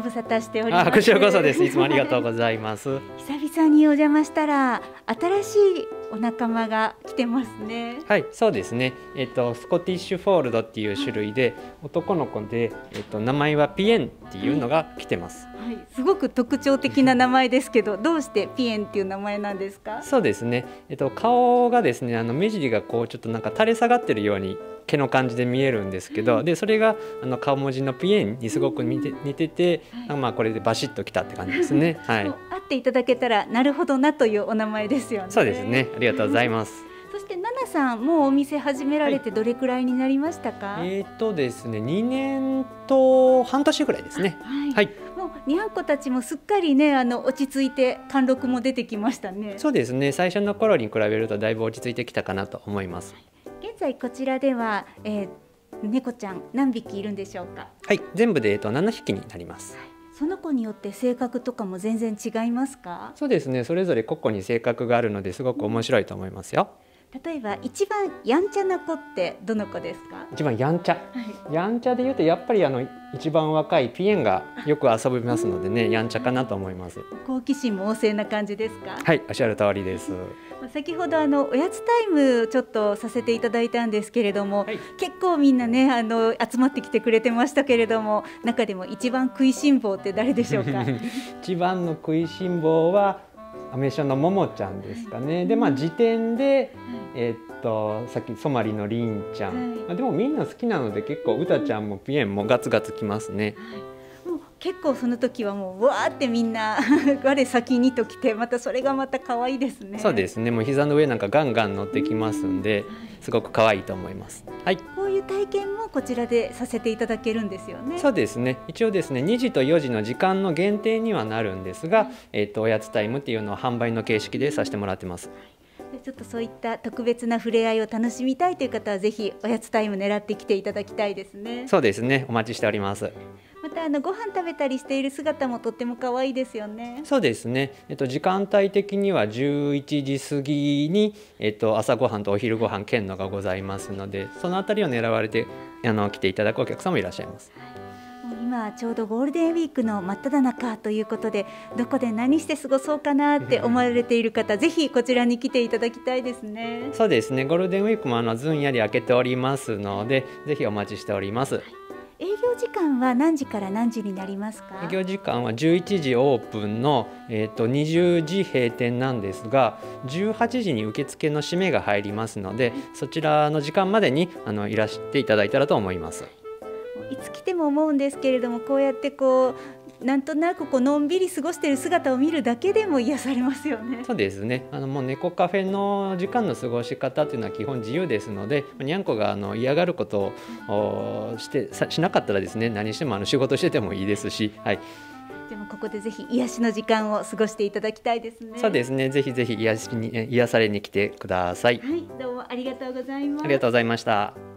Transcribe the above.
無沙汰しております。あこちらこそです。いつもありがとうございます。久々にお邪魔したら新しいお仲間が来てますね。はいそうですね。えっ、とスコティッシュフォールドっていう種類で男の子でえっ、と名前はピエンっていうのが来てます、はい、すごく特徴的な名前ですけど、どうしてピエンっていう名前なんですか？そうですね。えっ、と顔がですねあの目尻がこうちょっとなんか垂れ下がってるように毛の感じで見えるんですけど、でそれがあの顔文字のピエンにすごく似て似てて、はいまあこれでバシッときたって感じですね はい会っていただけたらなるほどなというお名前ですよね。そうですね。ありがとうございます。そして奈々さんもうお店始められてどれくらいになりましたか？えっ、とですね、2年と半年ぐらいですね。はい。はい、もうにゃんこたちもすっかりねあの落ち着いて貫禄も出てきましたね。そうですね。最初の頃に比べるとだいぶ落ち着いてきたかなと思います。現在こちらでは、えー、猫ちゃん何匹いるんでしょうか？はい、全部でえっと7匹になります。その子によって性格とかも全然違いますか？そうですね。それぞれ個々に性格があるのですごく面白いと思いますよ。例えば一番やんちゃな子ってどの子ですか？一番やんちゃ。はい。やんちゃで言うとやっぱりあの一番若いピエンがよく遊びますのでね、やんちゃかなと思います。好奇心も旺盛な感じですか？はい、おっしゃる通りです。まあ先ほどあのおやつタイムちょっとさせていただいたんですけれども、はい結構みんなねあの集まってきてくれてましたけれども中でも一番食いしん坊って誰でしょうか？一番の食いしん坊はアメ車のももちゃんですかね。でまあ時点でえーっとさっきソマリのりんちゃん、はい。まあでもみんな好きなので結構うたちゃんもピエンもガツガツきますね。もう結構その時はもうわーってみんな 我先にと来てまたそれがまた可愛いですね。そうですね。もう膝の上なんかガンガン乗ってきますんで、すごく可愛いと思います。はい。こういう体験もこちらでさせていただけるんですよね。そうですね。一応ですね2時と4時の時間の限定にはなるんですが、えーっとおやつタイムっていうのを販売の形式でさせてもらってます。でちょっとそういった特別な触れ合いを楽しみたいという方はぜひおやつタイム狙ってきていただきたいですね。そうですね。お待ちしております。またあのご飯食べたりしている姿もとっても可愛いですよね。そうですね、えっと、時間帯的には11時過ぎに、えっと、朝ごはんとお昼ご飯兼のがございますのでそのあたりを狙われてあの来ていただくお客様もいらっしゃいます。もう今ちょうどゴールデンウィークの真っ只中ということでどこで何して過ごそうかなって思われている方ぜひこちらに来ていただきたいですね。そうですね。ゴールデンウィークもあのずんやり開けておりますのでぜひお待ちしております。営業時間は何時から何時になりますか？営業時間は11時オープンの、えっと20時閉店なんですが18時に受付の締めが入りますのでそちらの時間までにあのいらしていただいたらと思います。いつ来ても思うんですけれどもこうやってこうなんとなくこうのんびり過ごしている姿を見るだけでも癒されますよねそうですね。あのもう猫カフェの時間の過ごし方っていうのは基本自由ですので、にゃんこがあの嫌がることをおしてさしなかったらですね、何してもあの仕事しててもいいですし、はい。でもここでぜひ癒しの時間を過ごしていただきたいですねそうですね。ぜひぜひ癒しにえ癒されに来てください。はいどうもありがとうございますありがとうございました。